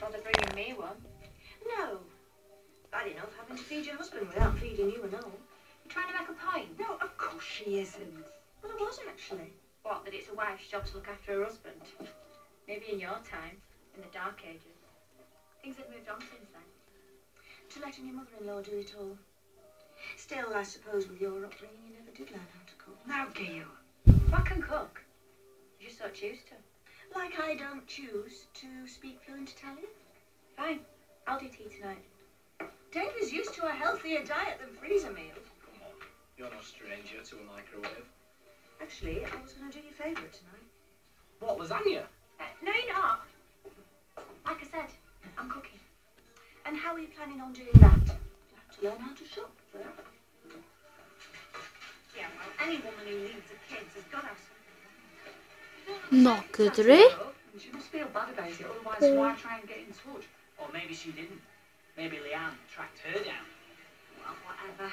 bother bringing me one. No. Bad enough having to feed your husband without feeding you and all. You're trying to make a point? No, of course she isn't. Well, I wasn't actually. What, that it's a wife's job to look after her husband? Maybe in your time, in the dark ages. Things have moved on since then. To letting your mother-in-law do it all. Still, I suppose with your upbringing, you never did learn how to cook. Now, Gail. I can cook. You just don't choose to. Like I don't choose to speak fluent Italian. Fine. I'll do tea tonight. Dave is used to a healthier diet than freezer meals. Come on, you're no stranger to a microwave. Actually, I was going to do you a favour tonight. What, lasagna? Uh, no, you're not. Like I said, I'm cooking. And how are you planning on doing that? You have to learn how to shop first. Yeah, well, any woman who leaves her kids Not good, right? She must feel bad about it, otherwise why try and get in touch? Or maybe she didn't. Maybe Leanne tracked her down. Well, whatever.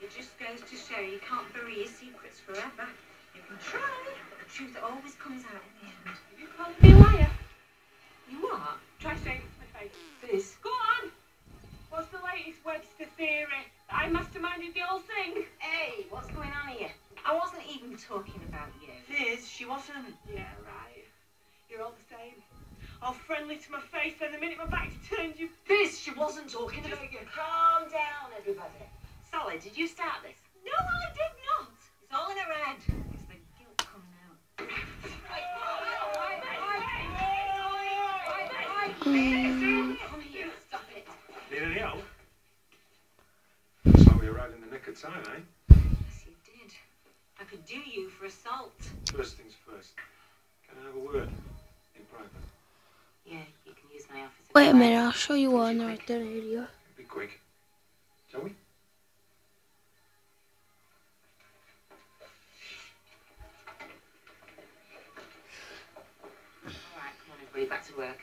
It just goes to show you can't bury your secrets forever. You can try, but the truth always comes out in the end. You calling me a liar? You are? Try saying it to my face. Fiz. Go on! What's the latest Webster theory? That I masterminded the whole thing? Hey, what's going on here? I wasn't even talking about you. Fiz, she wasn't. Yeah, right. You're all the same. All friendly to my face, then the minute my back's turned, you... Fiz, she wasn't talking about you. Calm down, everybody. Sally, did you start this? No, I did not! It's all in her head. It's the guilt coming out. Honey, you stop it. Need any help? Looks like we arrived in the nick of time, eh? Yes, you did. I could do you for assault. First things first. Can I have a word? In private. Yeah, you can use my office. Wait a minute, I'll show you one right there, area. Be quick. Shall we? Alright, come on, everybody, back to work.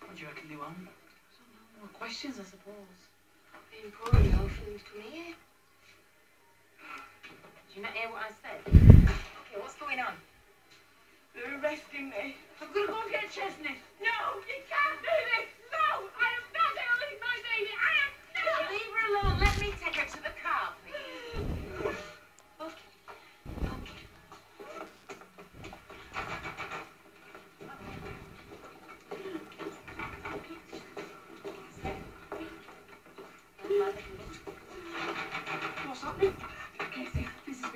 What do you reckon they want? More questions, I suppose. Being poorly, all food come here. Did you not hear what I said? Okay, what's going on? They're arresting me. I'm gonna go and get Chesney. No, you can't do this! No! I am not gonna leave my baby! I am not! Leave her alone. Let me take her to the car, please. Okay. Okay. What's happening?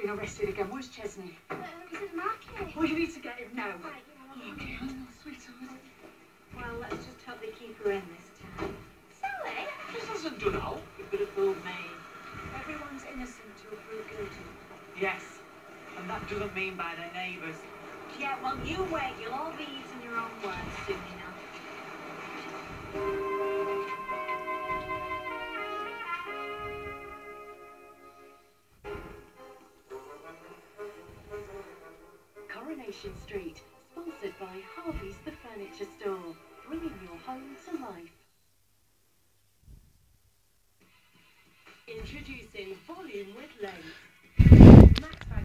Casey, Fiz has been arrested again. Where's Chesney? He's in the market. Oh, you need to get him now. Right, yeah, Okay, sweetheart. Well, let's just hope they keep her in this time. Sally? Fiz hasn't done all. You could have fooled me. Everyone's innocent till proved guilty. Yes, and that doesn't mean by their neighbours. Yeah, well, you wait. You'll all be using your own words soon enough. Coronation Street, sponsored by Harvey's The Furniture Store, bringing your home to life. Introducing Volume with Length.